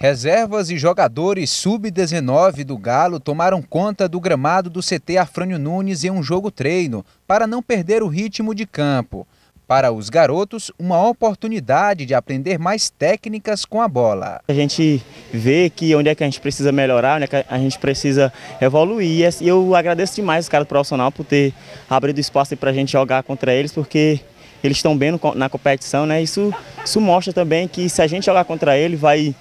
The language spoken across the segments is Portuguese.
Reservas e jogadores sub-19 do Galo tomaram conta do gramado do CT Afrânio Nunes em um jogo treino, para não perder o ritmo de campo. Para os garotos, uma oportunidade de aprender mais técnicas com a bola. A gente vê que onde é que a gente precisa melhorar, onde é que a gente precisa evoluir. E eu agradeço demais os caras do profissional por ter abrido espaço para a gente jogar contra eles, porque eles estão bem na competição, né? Isso, isso mostra também que se a gente jogar contra ele, vai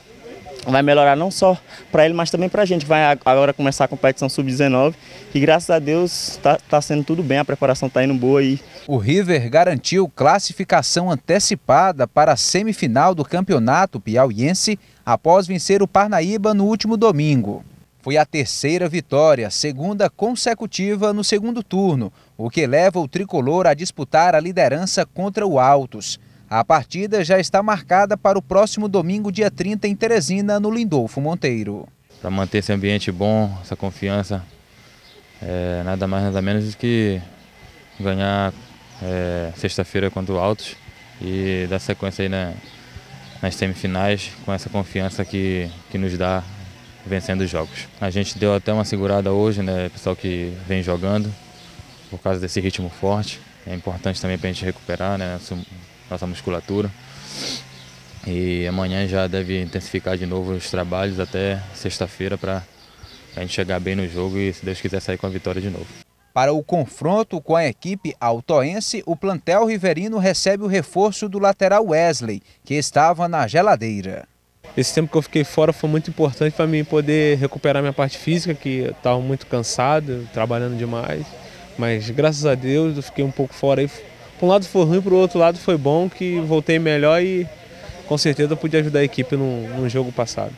vai melhorar não só para ele, mas também para a gente. Vai agora começar a competição sub-19 e graças a Deus está tá sendo tudo bem, a preparação está indo boa. O River garantiu classificação antecipada para a semifinal do campeonato piauiense após vencer o Parnaíba no último domingo. Foi a terceira vitória, segunda consecutiva no segundo turno, o que leva o tricolor a disputar a liderança contra o Altos. A partida já está marcada para o próximo domingo, dia 30, em Teresina, no Lindolfo Monteiro. Para manter esse ambiente bom, essa confiança, é, nada mais nada menos do que ganhar é, sexta-feira contra o Altos e dar sequência aí na, nas semifinais com essa confiança que, que nos dá vencendo os jogos. A gente deu até uma segurada hoje, né, pessoal que vem jogando, por causa desse ritmo forte. É importante também para a gente recuperar, né, nossa musculatura. E amanhã já deve intensificar de novo os trabalhos até sexta-feira para a gente chegar bem no jogo e, se Deus quiser, sair com a vitória de novo. Para o confronto com a equipe altoense, o plantel riverino recebe o reforço do lateral Wesley, que estava na geladeira. Esse tempo que eu fiquei fora foi muito importante para mim poder recuperar minha parte física, que eu estava muito cansado, trabalhando demais. Mas graças a Deus eu fiquei um pouco fora aí por um lado foi ruim, por outro lado foi bom, que voltei melhor e com certeza pude ajudar a equipe no, no jogo passado.